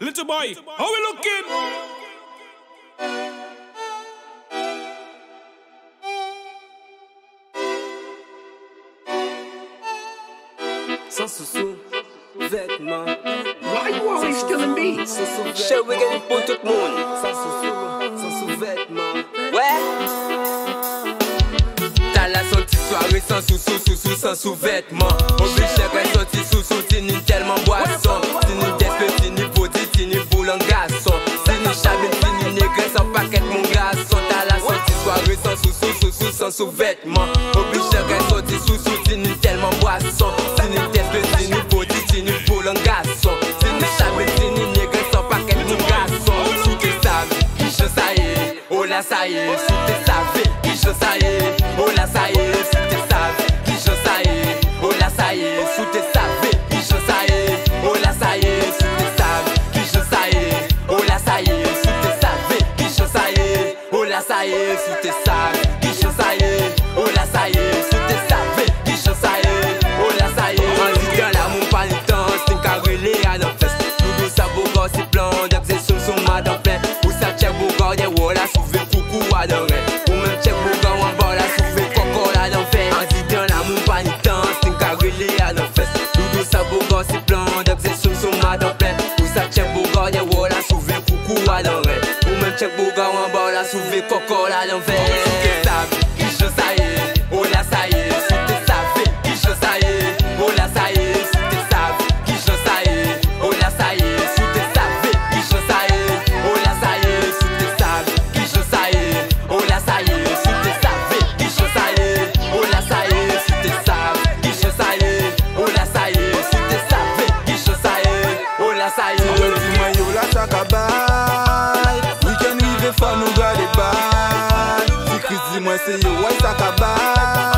Little boy, how we looking? Sans sous-sous, vêtements. Why you always killing me? Sans sous Chez Wigan pour tout le monde? Sans sous-sous, sans sous-vêtements. Ouais. T'as la sortie soirée sans sous-sous, sous-sous, sans sous-vêtements. Obligé de sortir sous-sous, sans sous-vêtements. Obligé de sortir sous-sous, tini tellement boisson. Tini d'espèce, tini body, tini boule en garçon. Tini chabine, tini négresse en paquet mon garçon. Sous tes sables, je ça y oh ça y est, sous tes sables, je ça y oh ça y est, sous tes sables, je ça y oh ça y est, sous tes sables, je ça y oh ça y est, sous tes sables, je ça oh ça y est, sous tes oh sous tes sa bogan si plan Dek zè sou sou madan ple Ou sa chek bogan de wò la souve koukou adan re Ou men chek bogan wan bò la souve koko la dan ve sa yo. Awe ti mwen yo la sakabay Weekend rive fan nou gade bay Ti kriz di mwen se yo wè sakabay